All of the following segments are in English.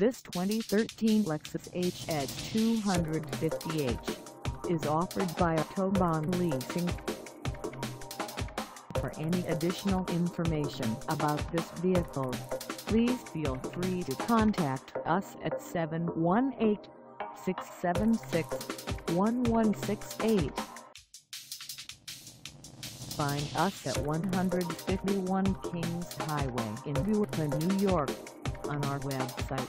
This 2013 Lexus HS 250h is offered by Autobahn Leasing. For any additional information about this vehicle, please feel free to contact us at 718-676-1168. Find us at 151 Kings Highway in Brooklyn, New York on our website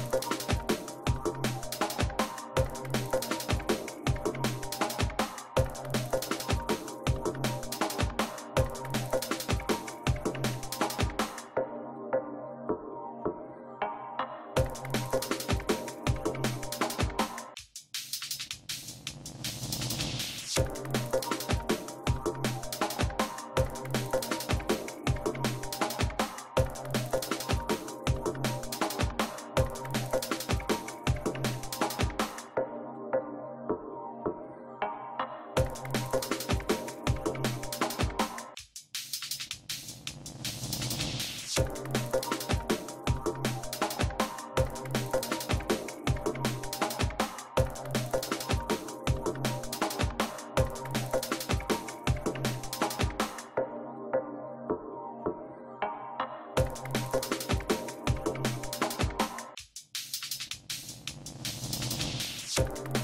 you